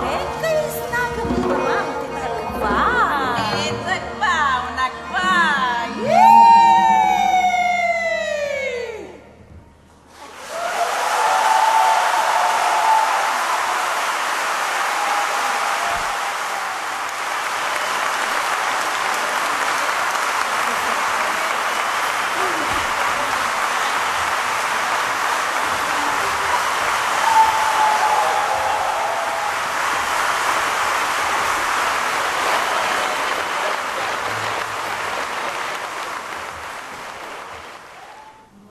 えっ